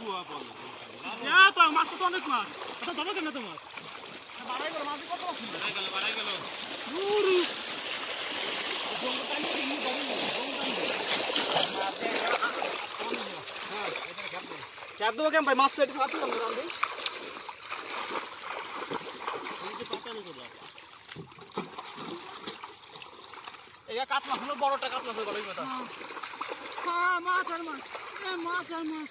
গুয়া বলো। এ তো মাছ তো অনেক মাছ। আচ্ছা ধরো কেন তো মাছ বাড়াই গেল মাছ কত বাড়াই গেল বাড়াই গেল। উরু। ক্যাপ দেবো কেমন ভাই? মাছ তো একটু হাতে কেমন রান্ধি এই কাত মাছ হলো বড়টা কাত মাছ বড় হ্যাঁ মাছ আর মাছ। মাছ আর মাছ।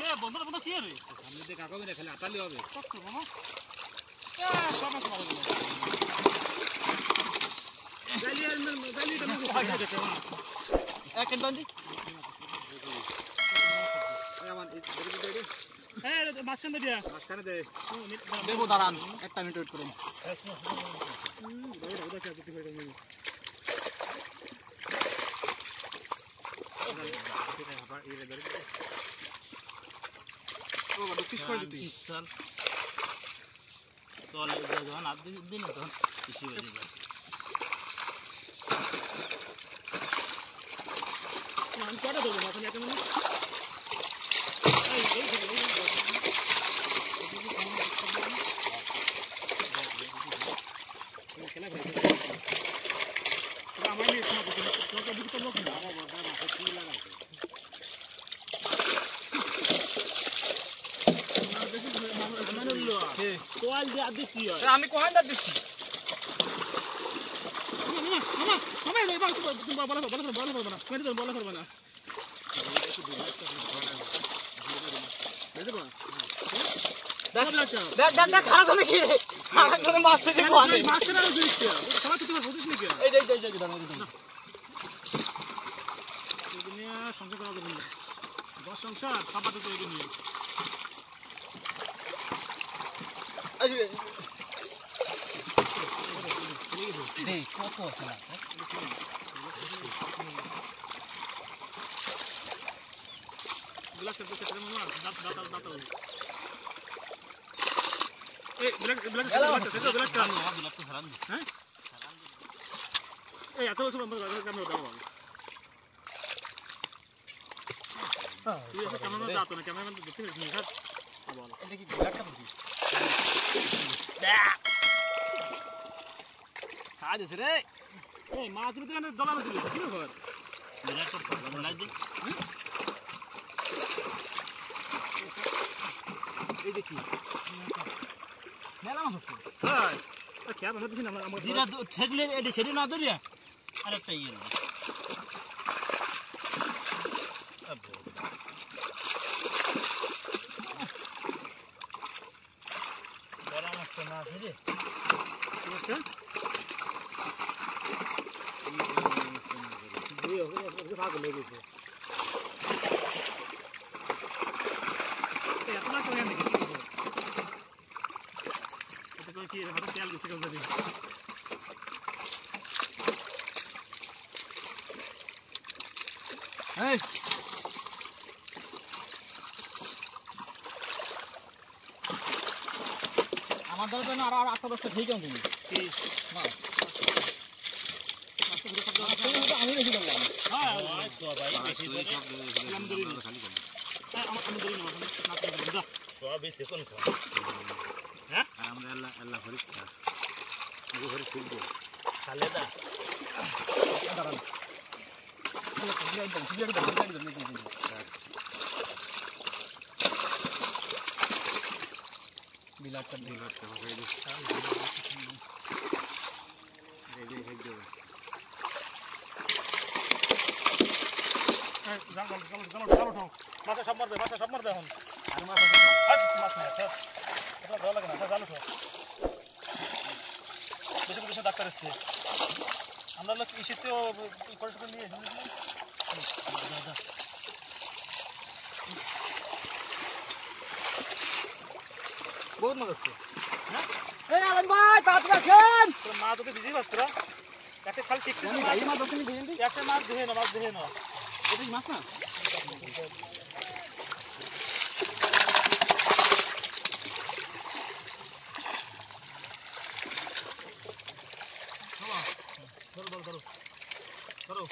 এ বন্ধুরা বন্ধু কি রে সামনে দিয়ে কাকাবে না খালি আটালি হবে। কষ্ট বাবা এ মাছ মারা গেল গালি আর গালি তো মুখ ফাইটা দেখে না এক কেন বান্ধি? আমার হ্যাঁ মাঝখানে দিয়া। মাঝখানে দে। দেবো দাঁড়ান। একটা মিনিট ওয়েট করুন। ওটা কি? ও বাবা পিস করে দিতি বিশাল তলে যখন আর দিন দিন তখন কৃষি বেড়ে যায় আমি কটা ধরবো মাছ আমি একটা মিনিট এই, এই, এই, এই, এই, এই। খেলা করে আমার নিয়ে তোমার দিকে তোমাকে দিকে তো লোক না আমার বড় মাছ কি লাগাইছে আমানুল্লাহ তোয়াল দিয়ে আদি কি হয় আমি কোহান দা দিচ্ছি দেখ দেখ দেখ খারাপ হবে কি খারাপ করে মাছ থেকে কোহান এই যে এই যে এই যে দাঁড়ান এই যে সংসার খাবার তো তৈরি নিয়ে এই যে এই কত খেলা গ্লাস করতে সেটা মনে হয় দাঁত দাঁত দাঁত দাঁত এই ব্ল্যাক ব্ল্যাক সেটা ব্ল্যাক কান হ্যাঁ এই এত বছর আমরা ক্যামেরা দাও তুই এসে ক্যামেরা দাও না ক্যামেরা দেখতে নিস স্যার বল এটা কি গোলাটা বুঝি কাজ আছে রে এই মাছ ধরতে গেলে দলানো ছিল কি তো এই দেখি। মেলা মাছ হচ্ছে হ্যাঁ খেয়াল আমরা দেখি না আমরা এটি সেটি না ধরিয়া আরেকটা ইয়ে নেবে বড় মাছ তো না আছে রে বুঝছেন দুই হবে ভাগ হয়ে গেছে এই এত না করে নাকি এটা করে কি হঠাৎ খেয়াল গেছে কেউ যদি এই আমার আর আর আটটা দশটা ঠিক আছে তুমি বিলাটটা বিলাটটা হয়ে গেছে রেডি হয়ে যাবে হ্যাঁ যা মাথা সব মারবে মাথা সব মারবে এখন আর এটা ভালো লাগে না চালু তো বেশি বেশি ডাক্তার এসছে আমরা লোক ইসেতেও পরিষ্কার নিয়ে বহুত মাছ আছে এই ভাই, তাড়াতাড়ি আসেন। মা তোকে পারছ তোরা একটা খালি শিখছিস আমি গাড়ি মাছ ধরতে নিয়ে দিই একটা মাছ ধুয়ে না মাছ ধুয়ে না এটা মাছ না? ধরো ধরো ধরো। ধরো।